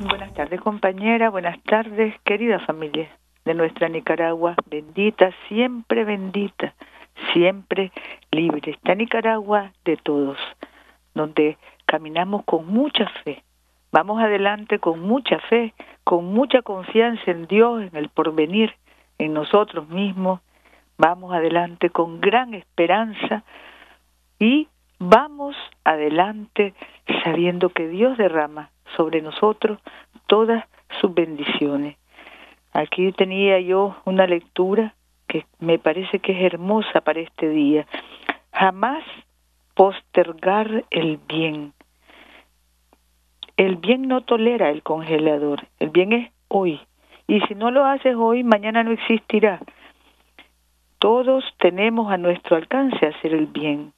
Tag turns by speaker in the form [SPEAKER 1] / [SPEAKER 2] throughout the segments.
[SPEAKER 1] Buenas tardes compañera, buenas tardes querida familia de nuestra Nicaragua, bendita, siempre bendita, siempre libre. Esta Nicaragua de todos, donde caminamos con mucha fe, vamos adelante con mucha fe, con mucha confianza en Dios, en el porvenir, en nosotros mismos, vamos adelante con gran esperanza y vamos adelante sabiendo que Dios derrama sobre nosotros todas sus bendiciones. Aquí tenía yo una lectura que me parece que es hermosa para este día. Jamás postergar el bien. El bien no tolera el congelador, el bien es hoy. Y si no lo haces hoy, mañana no existirá. Todos tenemos a nuestro alcance hacer el bien.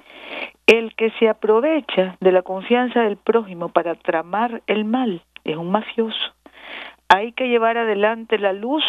[SPEAKER 1] El que se aprovecha de la confianza del prójimo para tramar el mal es un mafioso. Hay que llevar adelante la luz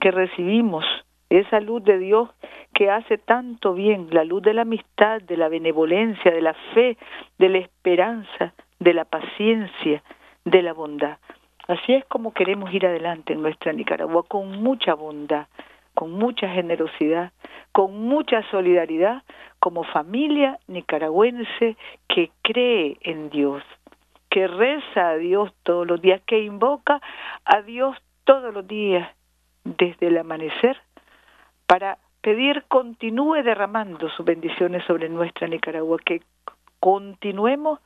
[SPEAKER 1] que recibimos, esa luz de Dios que hace tanto bien, la luz de la amistad, de la benevolencia, de la fe, de la esperanza, de la paciencia, de la bondad. Así es como queremos ir adelante en nuestra Nicaragua, con mucha bondad, con mucha generosidad, con mucha solidaridad, como familia nicaragüense que cree en Dios, que reza a Dios todos los días, que invoca a Dios todos los días desde el amanecer para pedir continúe derramando sus bendiciones sobre nuestra Nicaragua, que continuemos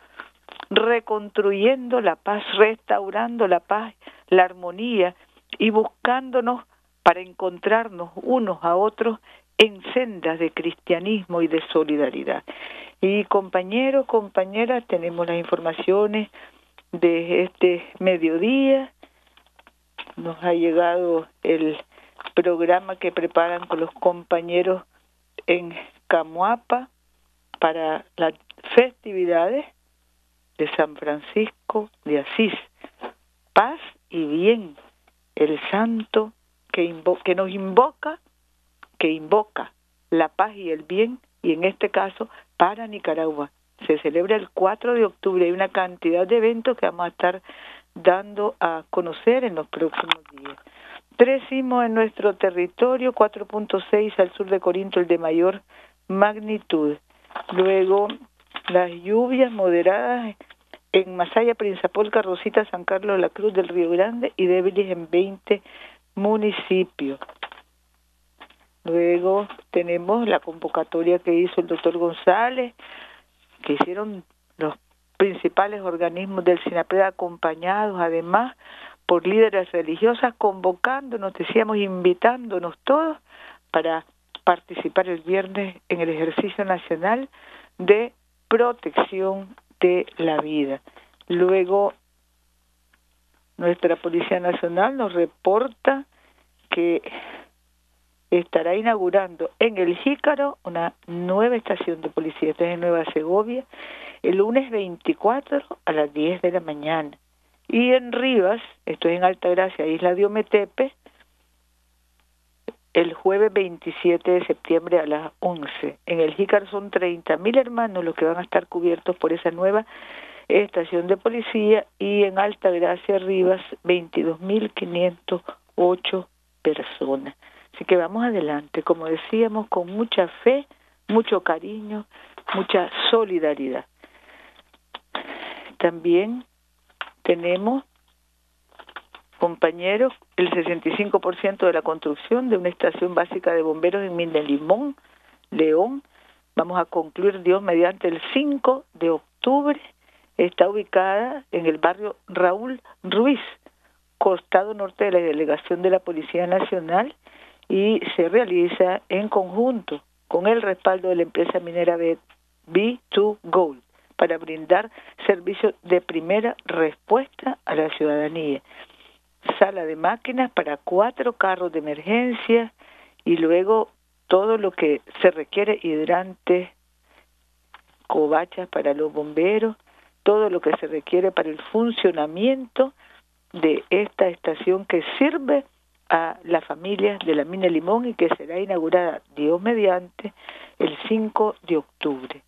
[SPEAKER 1] reconstruyendo la paz, restaurando la paz, la armonía y buscándonos para encontrarnos unos a otros en sendas de cristianismo y de solidaridad. Y compañeros, compañeras, tenemos las informaciones de este mediodía. Nos ha llegado el programa que preparan con los compañeros en Camuapa para las festividades de San Francisco de Asís. Paz y bien, el santo que, que nos invoca, que invoca la paz y el bien, y en este caso para Nicaragua. Se celebra el 4 de octubre, hay una cantidad de eventos que vamos a estar dando a conocer en los próximos días. Tres sismos en nuestro territorio, 4.6 al sur de Corinto, el de mayor magnitud. Luego, las lluvias moderadas en Masaya, Prinzapolca, Rosita, San Carlos, La Cruz del Río Grande y débiles en 20 municipio. Luego tenemos la convocatoria que hizo el doctor González, que hicieron los principales organismos del SINAPRED acompañados además por líderes religiosas, convocándonos, decíamos, invitándonos todos para participar el viernes en el ejercicio nacional de protección de la vida. Luego nuestra Policía Nacional nos reporta que estará inaugurando en el Jícaro una nueva estación de policía, esta es en Nueva Segovia, el lunes 24 a las 10 de la mañana. Y en Rivas, esto es en Altagracia, Isla de Ometepe, el jueves 27 de septiembre a las 11. En el Jícaro son 30.000 hermanos los que van a estar cubiertos por esa nueva estación de policía y en Alta Gracia Rivas 22.508 personas. Así que vamos adelante, como decíamos, con mucha fe, mucho cariño, mucha solidaridad. También tenemos, compañeros, el 65% de la construcción de una estación básica de bomberos en Limón, León. Vamos a concluir Dios mediante el 5 de octubre está ubicada en el barrio Raúl Ruiz, costado norte de la delegación de la Policía Nacional y se realiza en conjunto con el respaldo de la empresa minera B2 Gold para brindar servicios de primera respuesta a la ciudadanía. Sala de máquinas para cuatro carros de emergencia y luego todo lo que se requiere hidrantes, covachas para los bomberos, todo lo que se requiere para el funcionamiento de esta estación que sirve a las familias de la mina Limón y que será inaugurada, Dios mediante, el 5 de octubre.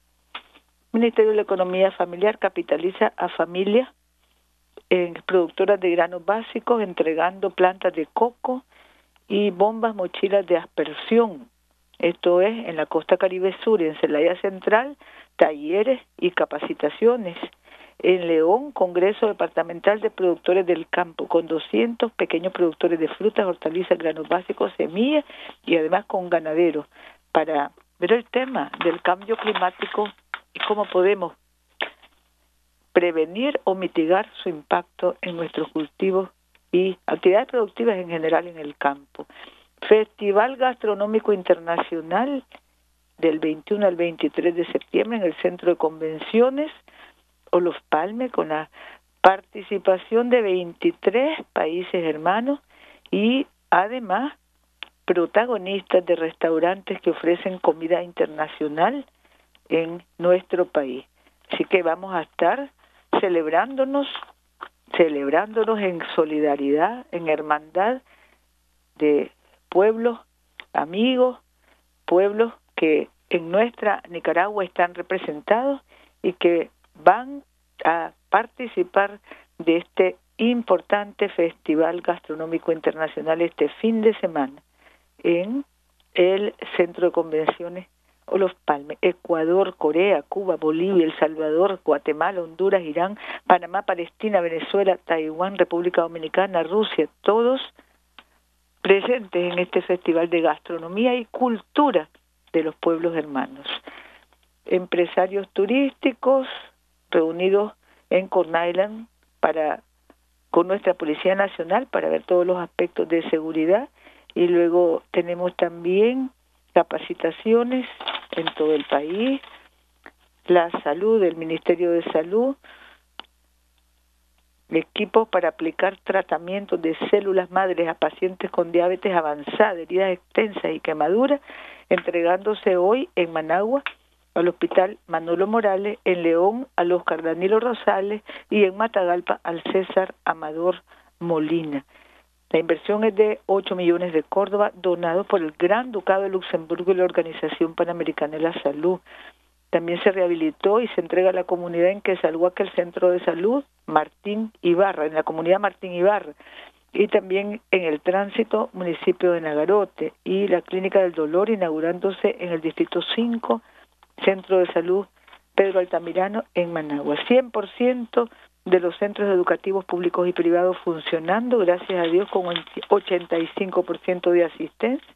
[SPEAKER 1] El Ministerio de la Economía Familiar capitaliza a familias en productoras de granos básicos, entregando plantas de coco y bombas mochilas de aspersión. Esto es en la costa caribe sur y en Celaya Central, talleres y capacitaciones. En León, Congreso Departamental de Productores del Campo, con 200 pequeños productores de frutas, hortalizas, granos básicos, semillas y además con ganaderos, para ver el tema del cambio climático y cómo podemos prevenir o mitigar su impacto en nuestros cultivos y actividades productivas en general en el campo. Festival Gastronómico Internacional del 21 al 23 de septiembre en el Centro de Convenciones o Los Palmes con la participación de 23 países hermanos y además protagonistas de restaurantes que ofrecen comida internacional en nuestro país. Así que vamos a estar celebrándonos, celebrándonos en solidaridad, en hermandad de pueblos amigos, pueblos que en nuestra Nicaragua están representados y que van a participar de este importante festival gastronómico internacional este fin de semana en el Centro de Convenciones o los Palmes, Ecuador, Corea, Cuba, Bolivia, El Salvador, Guatemala, Honduras, Irán, Panamá, Palestina, Venezuela, Taiwán, República Dominicana, Rusia, todos presentes en este festival de gastronomía y cultura de los pueblos hermanos. Empresarios turísticos reunidos en Corn Island para con nuestra Policía Nacional para ver todos los aspectos de seguridad y luego tenemos también capacitaciones en todo el país, la salud, el Ministerio de Salud, equipos para aplicar tratamientos de células madres a pacientes con diabetes avanzada, heridas extensas y quemaduras, entregándose hoy en Managua al Hospital Manolo Morales, en León al Oscar Danilo Rosales y en Matagalpa al César Amador Molina. La inversión es de 8 millones de Córdoba, donados por el Gran Ducado de Luxemburgo y la Organización Panamericana de la Salud. También se rehabilitó y se entrega a la comunidad en que salvó aquel centro de salud Martín Ibarra, en la comunidad Martín Ibarra, y también en el tránsito municipio de Nagarote y la Clínica del Dolor inaugurándose en el Distrito 5, Centro de Salud Pedro Altamirano en Managua. 100% de los centros educativos públicos y privados funcionando, gracias a Dios, con 85% de asistencia.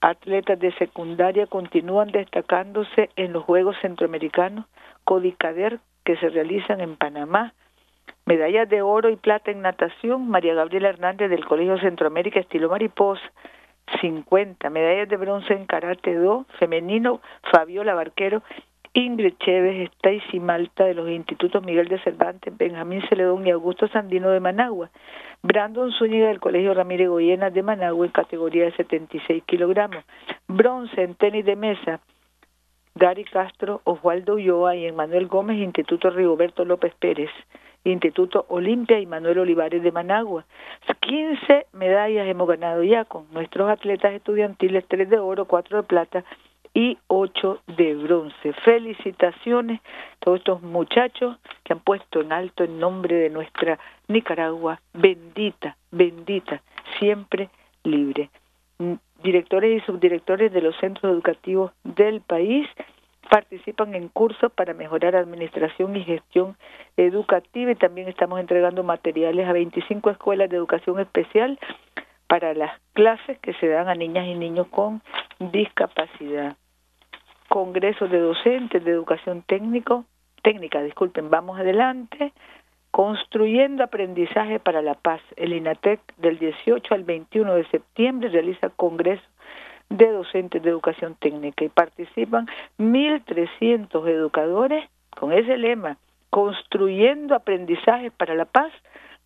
[SPEAKER 1] Atletas de secundaria continúan destacándose en los Juegos Centroamericanos Codicader que se realizan en Panamá. Medallas de oro y plata en natación, María Gabriela Hernández del Colegio Centroamérica Estilo Mariposa, 50. Medallas de bronce en karate 2, femenino, Fabiola Barquero Ingrid Chévez, Stacy Malta de los institutos Miguel de Cervantes, Benjamín Celedón y Augusto Sandino de Managua, Brandon Zúñiga del Colegio Ramírez Goyena de Managua en categoría de 76 kilogramos, bronce en tenis de mesa, Gary Castro, Osvaldo Ulloa y Manuel Gómez, Instituto Rigoberto López Pérez, Instituto Olimpia y Manuel Olivares de Managua. 15 medallas hemos ganado ya con nuestros atletas estudiantiles, 3 de oro, 4 de plata y 8 de bronce. Felicitaciones a todos estos muchachos que han puesto en alto el nombre de nuestra Nicaragua, bendita, bendita, siempre libre. Directores y subdirectores de los centros educativos del país participan en cursos para mejorar administración y gestión educativa y también estamos entregando materiales a 25 escuelas de educación especial para las clases que se dan a niñas y niños con discapacidad. Congreso de docentes de educación técnico, técnica, disculpen, vamos adelante, construyendo aprendizaje para la paz. El INATEC del 18 al 21 de septiembre realiza congreso de docentes de educación técnica y participan 1.300 educadores con ese lema, construyendo aprendizaje para la paz,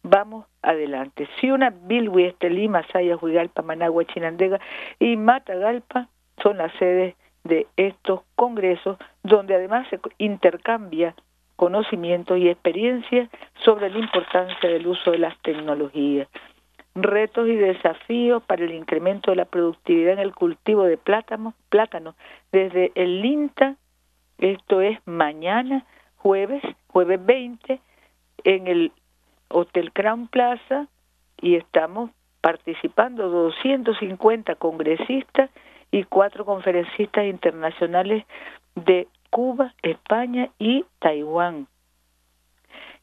[SPEAKER 1] vamos adelante. Si una Bilwi, Estelima, Saya, Huigalpa, Managua, Chinandega y Matagalpa son las sedes de estos congresos, donde además se intercambia conocimiento y experiencia sobre la importancia del uso de las tecnologías. Retos y desafíos para el incremento de la productividad en el cultivo de plátano, plátano desde el INTA, esto es mañana, jueves, jueves 20, en el Hotel Crown Plaza y estamos participando 250 congresistas y cuatro conferencistas internacionales de Cuba, España y Taiwán.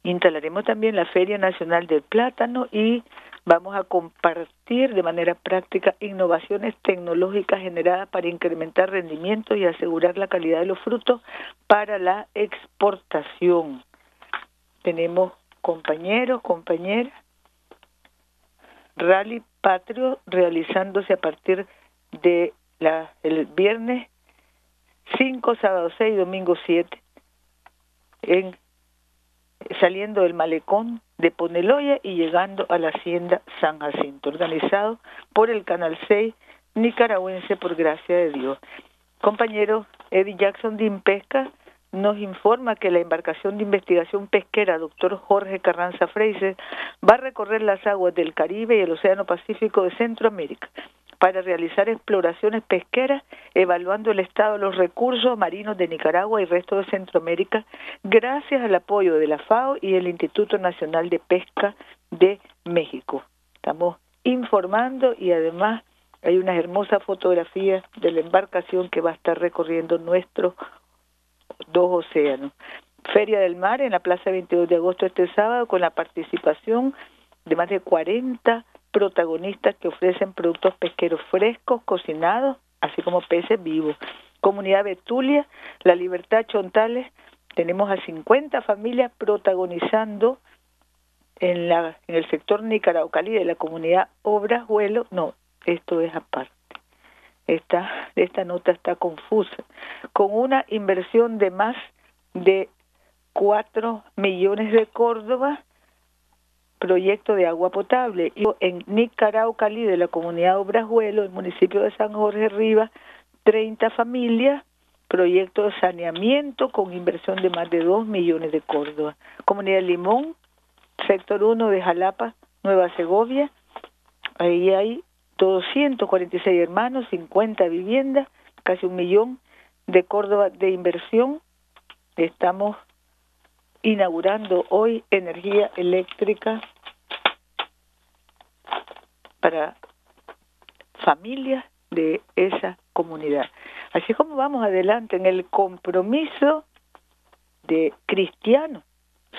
[SPEAKER 1] Instalaremos también la Feria Nacional del Plátano y vamos a compartir de manera práctica innovaciones tecnológicas generadas para incrementar rendimiento y asegurar la calidad de los frutos para la exportación. Tenemos compañeros, compañeras, Rally Patrio realizándose a partir de la, el viernes 5, sábado 6, domingo 7, en, saliendo del malecón de Poneloya y llegando a la hacienda San Jacinto, organizado por el Canal 6 nicaragüense por gracia de Dios. Compañero Eddie Jackson de Impesca nos informa que la embarcación de investigación pesquera doctor Jorge Carranza Freise va a recorrer las aguas del Caribe y el Océano Pacífico de Centroamérica para realizar exploraciones pesqueras, evaluando el estado de los recursos marinos de Nicaragua y resto de Centroamérica, gracias al apoyo de la FAO y el Instituto Nacional de Pesca de México. Estamos informando y además hay unas hermosas fotografías de la embarcación que va a estar recorriendo nuestros dos océanos. Feria del Mar en la Plaza 22 de agosto este sábado con la participación de más de 40 protagonistas que ofrecen productos pesqueros frescos, cocinados, así como peces vivos. Comunidad Betulia, La Libertad Chontales, tenemos a 50 familias protagonizando en, la, en el sector Nicaraucalí de la comunidad Obras Vuelo, no, esto es aparte. Esta, esta nota está confusa, con una inversión de más de 4 millones de Córdoba proyecto de agua potable. Y en Nicaraucalí, de la comunidad Obrajuelo, el municipio de San Jorge Rivas, 30 familias, proyecto de saneamiento con inversión de más de 2 millones de Córdoba. Comunidad Limón, sector 1 de Jalapa, Nueva Segovia, ahí hay 246 hermanos, 50 viviendas, casi un millón de Córdoba de inversión. Estamos inaugurando hoy energía eléctrica para familias de esa comunidad. Así como vamos adelante en el compromiso de cristiano,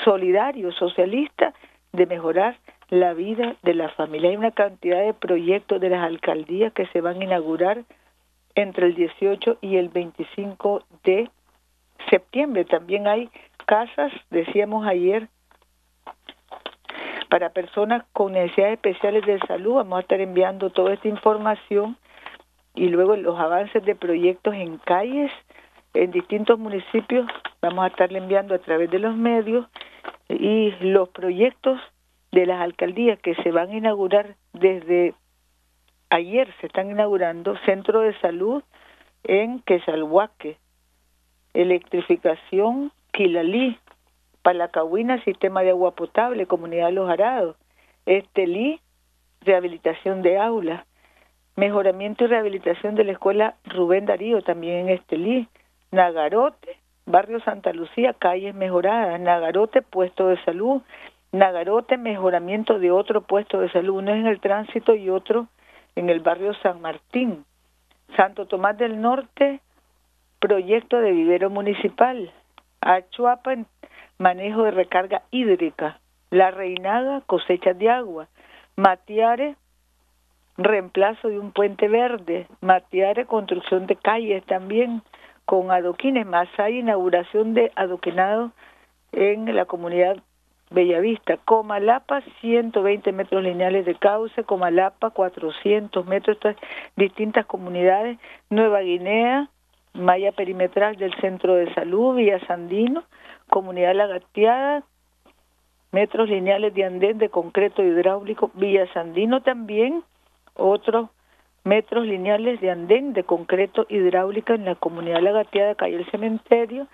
[SPEAKER 1] solidario, socialista, de mejorar la vida de la familia. Hay una cantidad de proyectos de las alcaldías que se van a inaugurar entre el 18 y el 25 de septiembre. También hay casas, decíamos ayer, para personas con necesidades especiales de salud. Vamos a estar enviando toda esta información y luego los avances de proyectos en calles en distintos municipios vamos a estarle enviando a través de los medios y los proyectos de las alcaldías que se van a inaugurar desde ayer se están inaugurando centro de salud en Quesalhuaque, electrificación Quilalí, Palacahuina, sistema de agua potable, comunidad de los Arados, Estelí, rehabilitación de aulas, mejoramiento y rehabilitación de la escuela Rubén Darío, también en Estelí, Nagarote, barrio Santa Lucía, calles mejoradas, Nagarote, puesto de salud, Nagarote, mejoramiento de otro puesto de salud, uno en el tránsito y otro en el barrio San Martín, Santo Tomás del Norte, proyecto de vivero municipal, Achuapa, manejo de recarga hídrica. La Reinaga, cosecha de agua. Matiare, reemplazo de un puente verde. Matiare, construcción de calles también con adoquines. Más hay inauguración de adoquinado en la comunidad Bellavista. Comalapa, 120 metros lineales de cauce. Comalapa, 400 metros. Estas distintas comunidades. Nueva Guinea, malla perimetral del Centro de Salud, Villa Sandino, Comunidad Lagateada, metros lineales de andén de concreto hidráulico, Villa Sandino también, otros metros lineales de andén de concreto hidráulico en la Comunidad Lagateada, calle El Cementerio,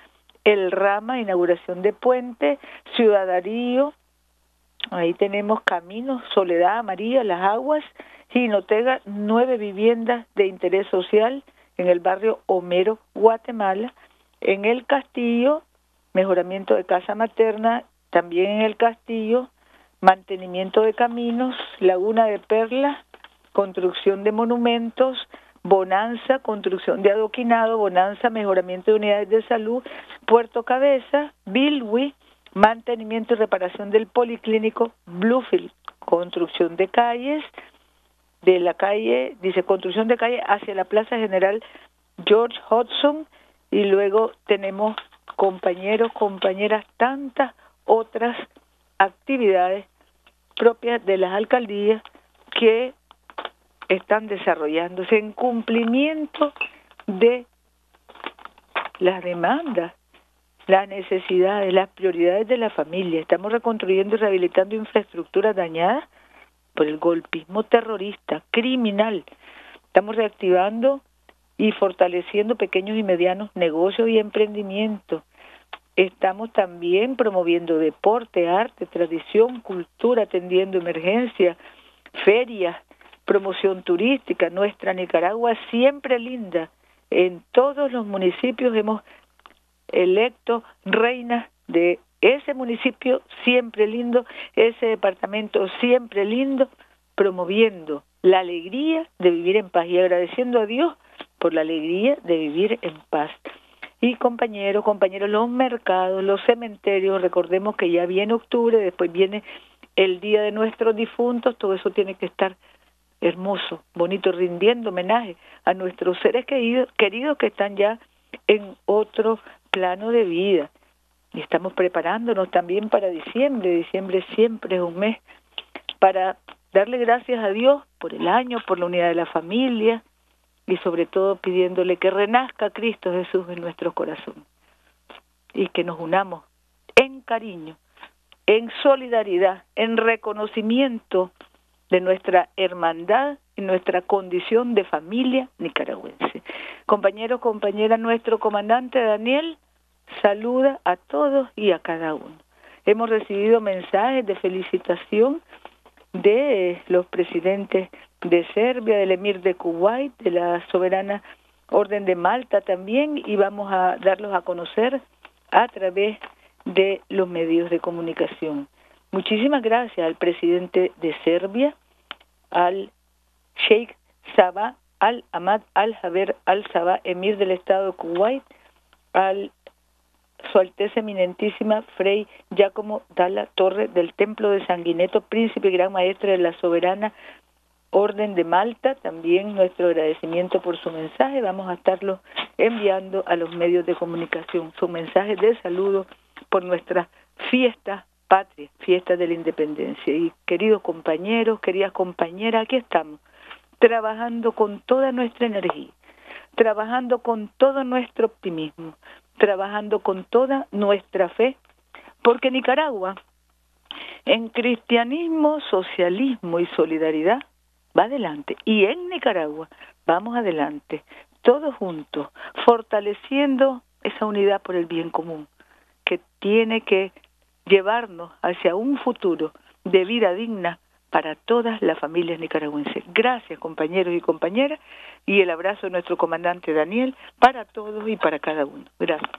[SPEAKER 1] El Rama, inauguración de puente, Ciudadarío, ahí tenemos Caminos, Soledad María, Las Aguas, Ginotega, nueve viviendas de interés social, en el barrio Homero, Guatemala, en el castillo, mejoramiento de casa materna, también en el castillo, mantenimiento de caminos, laguna de perla, construcción de monumentos, bonanza, construcción de adoquinado, bonanza, mejoramiento de unidades de salud, Puerto Cabeza, Bilwi, mantenimiento y reparación del policlínico, Bluefield, construcción de calles, de la calle, dice construcción de calle hacia la Plaza General George Hudson y luego tenemos compañeros, compañeras, tantas otras actividades propias de las alcaldías que están desarrollándose en cumplimiento de las demandas, las necesidades, las prioridades de la familia. Estamos reconstruyendo y rehabilitando infraestructuras dañadas por el golpismo terrorista, criminal. Estamos reactivando y fortaleciendo pequeños y medianos negocios y emprendimientos. Estamos también promoviendo deporte, arte, tradición, cultura, atendiendo emergencias, ferias, promoción turística. Nuestra Nicaragua siempre linda. En todos los municipios hemos electo reinas de ese municipio siempre lindo, ese departamento siempre lindo, promoviendo la alegría de vivir en paz y agradeciendo a Dios por la alegría de vivir en paz. Y compañeros, compañeros, los mercados, los cementerios, recordemos que ya viene octubre, después viene el Día de nuestros difuntos, todo eso tiene que estar hermoso, bonito, rindiendo homenaje a nuestros seres queridos, queridos que están ya en otro plano de vida. Y estamos preparándonos también para diciembre, diciembre siempre es un mes para darle gracias a Dios por el año, por la unidad de la familia y sobre todo pidiéndole que renazca Cristo Jesús en nuestro corazón y que nos unamos en cariño, en solidaridad, en reconocimiento de nuestra hermandad y nuestra condición de familia nicaragüense. Compañero, compañera, nuestro comandante Daniel saluda a todos y a cada uno. Hemos recibido mensajes de felicitación de los presidentes de Serbia, del emir de Kuwait, de la soberana Orden de Malta también, y vamos a darlos a conocer a través de los medios de comunicación. Muchísimas gracias al presidente de Serbia, al Sheikh Sabah al-Ahmad al-Haber al-Sabah, emir del estado de Kuwait, al su Alteza Eminentísima Frei Giacomo Dalla Torre del Templo de Sanguineto, príncipe y gran maestre de la soberana Orden de Malta, también nuestro agradecimiento por su mensaje. Vamos a estarlo enviando a los medios de comunicación, su mensaje de saludo por nuestra fiesta patria, fiesta de la independencia. Y queridos compañeros, queridas compañeras, aquí estamos, trabajando con toda nuestra energía, trabajando con todo nuestro optimismo, trabajando con toda nuestra fe, porque Nicaragua, en cristianismo, socialismo y solidaridad, va adelante. Y en Nicaragua vamos adelante, todos juntos, fortaleciendo esa unidad por el bien común, que tiene que llevarnos hacia un futuro de vida digna para todas las familias nicaragüenses. Gracias compañeros y compañeras y el abrazo de nuestro comandante Daniel para todos y para cada uno. Gracias.